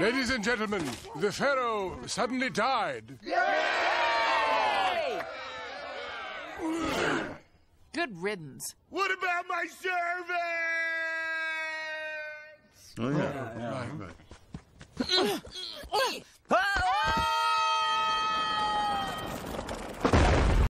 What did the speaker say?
Ladies and gentlemen, the Pharaoh suddenly died. Good riddance. What about my servants? Oh, yeah. Right, right.